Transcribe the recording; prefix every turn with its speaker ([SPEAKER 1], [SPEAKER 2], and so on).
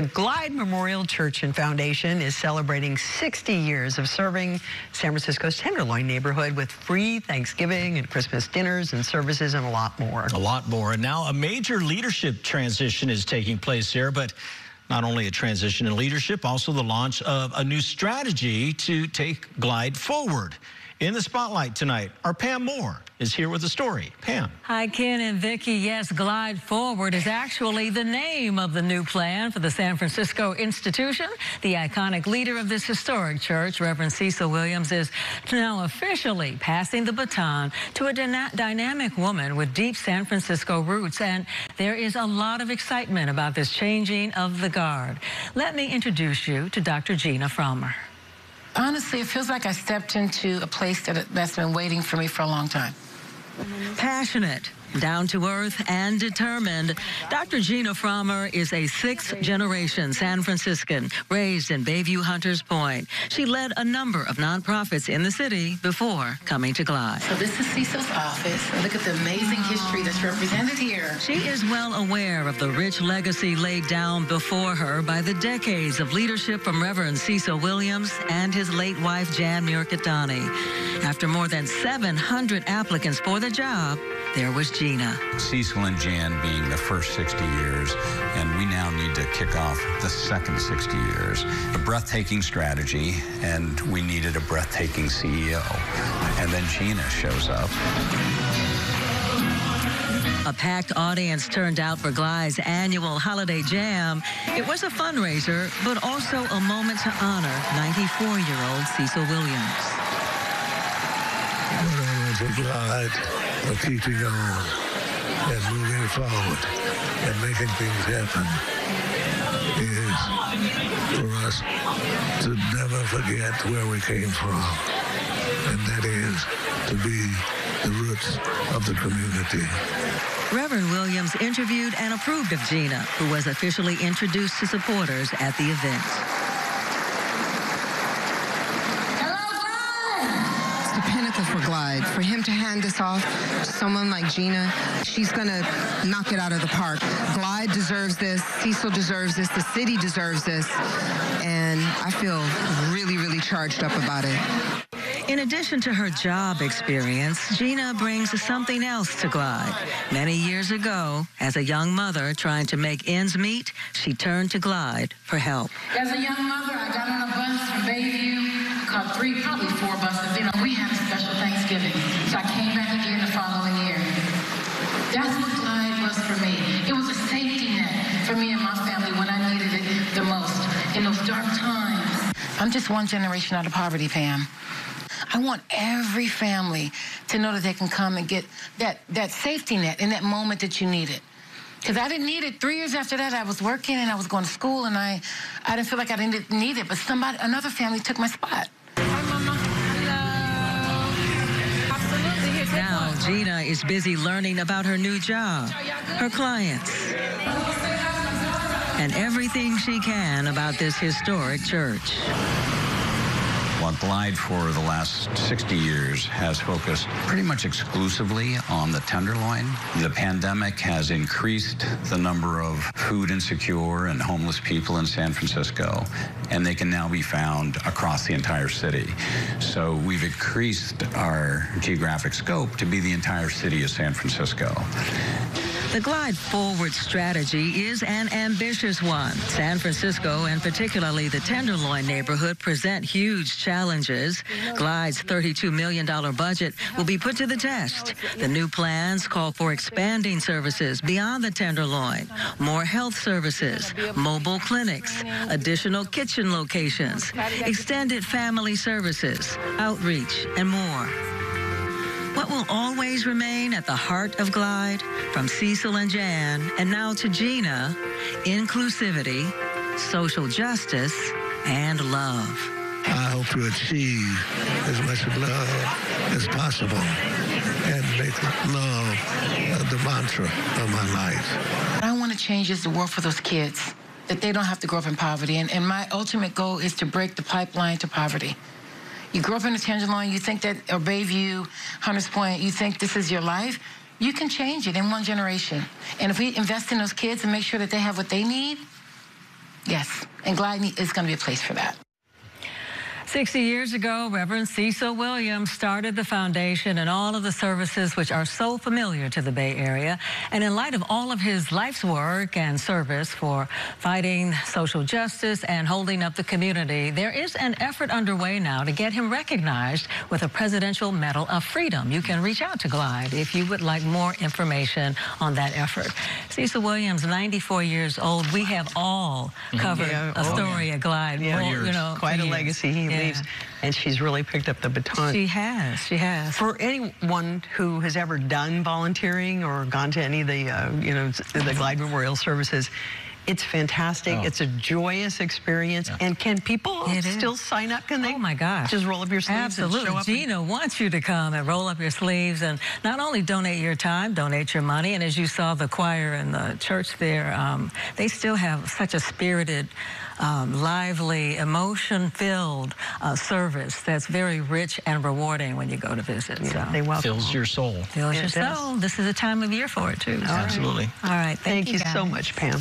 [SPEAKER 1] The Glide Memorial Church and Foundation is celebrating 60 years of serving San Francisco's Tenderloin neighborhood with free Thanksgiving and Christmas dinners and services and a lot more.
[SPEAKER 2] A lot more. And now a major leadership transition is taking place here, but not only a transition in leadership, also the launch of a new strategy to take Glide forward. In the spotlight tonight, our Pam Moore is here with the story. Pam.
[SPEAKER 3] Hi, Ken and Vicki. Yes, Glide Forward is actually the name of the new plan for the San Francisco institution. The iconic leader of this historic church, Reverend Cecil Williams, is now officially passing the baton to a dyna dynamic woman with deep San Francisco roots. And there is a lot of excitement about this changing of the guard. Let me introduce you to Dr. Gina Fromer.
[SPEAKER 4] Honestly, it feels like I stepped into a place that, that's been waiting for me for a long time. Mm-hmm.
[SPEAKER 3] Passionate, down to earth and determined, Dr. Gina Fromer is a sixth generation San Franciscan raised in Bayview Hunters Point. She led a number of nonprofits in the city before coming to Glide.
[SPEAKER 4] So this is Cecil's office. Look at the amazing history that's represented here.
[SPEAKER 3] She is well aware of the rich legacy laid down before her by the decades of leadership from Reverend Cecil Williams and his late wife Jan Mirikitani. After more than 700 applicants for the job, there was Gina.
[SPEAKER 5] Cecil and Jan being the first 60 years, and we now need to kick off the second 60 years. A breathtaking strategy, and we needed a breathtaking CEO. And then Gina shows up.
[SPEAKER 3] A packed audience turned out for Glide's annual Holiday Jam. It was a fundraiser, but also a moment to honor 94-year-old Cecil Williams.
[SPEAKER 6] I want to of keeping on and moving forward and making things happen is for us to never forget where we came from. And that is to be the roots of the community.
[SPEAKER 3] Reverend Williams interviewed and approved of Gina, who was officially introduced to supporters at the event.
[SPEAKER 7] For Glide. For him to hand this off to someone like Gina, she's going to knock it out of the park. Glide deserves this. Cecil deserves this. The city deserves this. And I feel really, really charged up about it.
[SPEAKER 3] In addition to her job experience, Gina brings something else to Glide. Many years ago, as a young mother trying to make ends meet, she turned to Glide for help.
[SPEAKER 4] As a young mother, I got on a bus from Bayview, caught three, probably four buses. You know, we had a special Thanksgiving. So I came back again the following year. That's what Glide was for me. It was a safety net for me and my family when I needed it the most in those dark times. I'm just one generation out of poverty, Pam. I want every family to know that they can come and get that, that safety net in that moment that you need it. Because I didn't need it. Three years after that, I was working and I was going to school and I, I didn't feel like I didn't need it. But somebody, another family took my spot.
[SPEAKER 3] Now, Gina is busy learning about her new job, her clients, and everything she can about this historic church.
[SPEAKER 5] Well, Glide for the last 60 years has focused pretty much exclusively on the tenderloin. The pandemic has increased the number of food insecure and homeless people in San Francisco, and they can now be found across the entire city. So we've increased our geographic scope to be the entire city of San Francisco.
[SPEAKER 3] The Glide Forward strategy is an ambitious one. San Francisco, and particularly the Tenderloin neighborhood, present huge challenges. Glide's $32 million budget will be put to the test. The new plans call for expanding services beyond the Tenderloin, more health services, mobile clinics, additional kitchen locations, extended family services, outreach, and more. What will always remain at the heart of Glide, from Cecil and Jan, and now to Gina, inclusivity, social justice, and love.
[SPEAKER 6] I hope to achieve as much love as possible and make love the mantra of my life.
[SPEAKER 4] What I want to change is the world for those kids, that they don't have to grow up in poverty. And, and my ultimate goal is to break the pipeline to poverty. You grew up in a Tenderloin, you think that, or Bayview, Hunters Point, you think this is your life, you can change it in one generation. And if we invest in those kids and make sure that they have what they need, Yes, and Glide is going to be a place for that.
[SPEAKER 3] 60 years ago, Reverend Cecil Williams started the foundation and all of the services which are so familiar to the Bay Area. And in light of all of his life's work and service for fighting social justice and holding up the community, there is an effort underway now to get him recognized with a Presidential Medal of Freedom. You can reach out to Glide if you would like more information on that effort. Cecil Williams, 94 years old. We have all mm-hmm. covered
[SPEAKER 1] Yeah,
[SPEAKER 3] a
[SPEAKER 1] oh,
[SPEAKER 3] story at Glide.
[SPEAKER 1] Yeah,
[SPEAKER 3] Well,
[SPEAKER 2] years.
[SPEAKER 3] you know,
[SPEAKER 1] Quite a
[SPEAKER 3] years.
[SPEAKER 1] legacy he
[SPEAKER 3] Yeah.
[SPEAKER 1] Leaves. And she's really picked up the baton.
[SPEAKER 3] She has. She has.
[SPEAKER 1] For anyone who has ever done volunteering or gone to any of the, uh, you know, the Glide Memorial Services, it's fantastic.
[SPEAKER 2] Oh.
[SPEAKER 1] It's a joyous experience. And can people
[SPEAKER 3] It is.
[SPEAKER 1] still sign up? Can they?
[SPEAKER 3] Oh my gosh.
[SPEAKER 1] Just roll up your sleeves and
[SPEAKER 3] Absolutely.
[SPEAKER 1] show up. and-
[SPEAKER 3] Gina wants you to come and roll up your sleeves and not only donate your time, donate your money. And as you saw the choir and the church there, um, they still have such a spirited, um, lively, emotion-filled uh, service that's very rich and rewarding when you go to visit.
[SPEAKER 1] Yeah,
[SPEAKER 3] so
[SPEAKER 1] they welcome
[SPEAKER 2] Fills your soul.
[SPEAKER 3] Fills
[SPEAKER 1] Yeah,
[SPEAKER 3] your
[SPEAKER 1] does.
[SPEAKER 3] soul. This is a time of year for it too. so.
[SPEAKER 2] Absolutely.
[SPEAKER 3] All right. Thank,
[SPEAKER 1] Thank you so much, Pam.